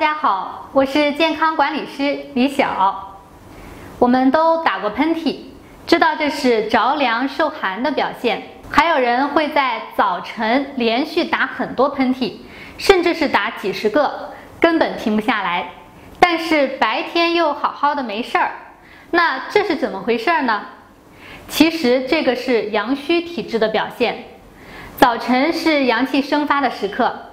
大家好，我是健康管理师李晓。我们都打过喷嚏，知道这是着凉受寒的表现。还有人会在早晨连续打很多喷嚏，甚至是打几十个，根本停不下来。但是白天又好好的没事儿，那这是怎么回事呢？其实这个是阳虚体质的表现。早晨是阳气生发的时刻。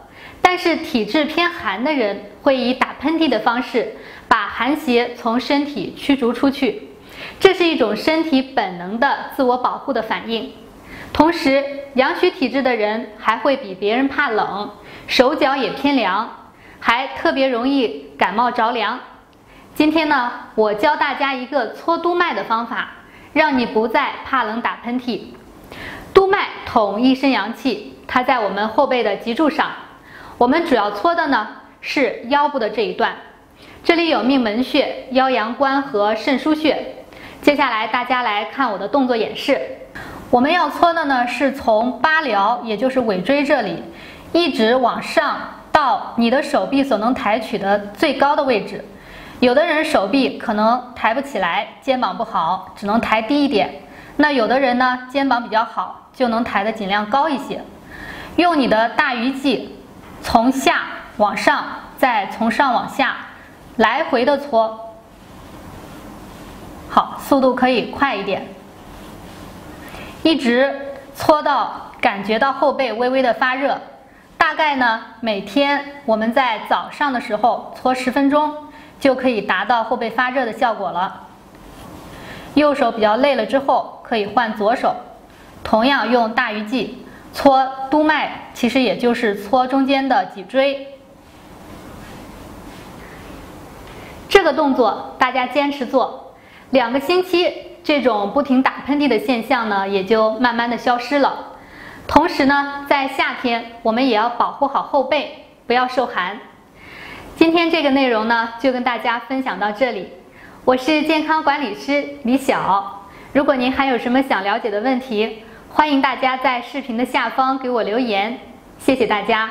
但是体质偏寒的人会以打喷嚏的方式把寒邪从身体驱逐出去，这是一种身体本能的自我保护的反应。同时，阳虚体质的人还会比别人怕冷，手脚也偏凉，还特别容易感冒着凉。今天呢，我教大家一个搓督脉的方法，让你不再怕冷打喷嚏。督脉统一身阳气，它在我们后背的脊柱上。我们主要搓的呢是腰部的这一段，这里有命门穴、腰阳关和肾腧穴。接下来大家来看我的动作演示。我们要搓的呢是从八髎，也就是尾椎这里，一直往上到你的手臂所能抬取的最高的位置。有的人手臂可能抬不起来，肩膀不好，只能抬低一点。那有的人呢肩膀比较好，就能抬得尽量高一些。用你的大鱼际。从下往上，再从上往下，来回的搓。好，速度可以快一点，一直搓到感觉到后背微微的发热。大概呢，每天我们在早上的时候搓十分钟，就可以达到后背发热的效果了。右手比较累了之后，可以换左手，同样用大鱼际。搓督脉其实也就是搓中间的脊椎，这个动作大家坚持做两个星期，这种不停打喷嚏的现象呢也就慢慢的消失了。同时呢，在夏天我们也要保护好后背，不要受寒。今天这个内容呢就跟大家分享到这里，我是健康管理师李晓。如果您还有什么想了解的问题，欢迎大家在视频的下方给我留言，谢谢大家。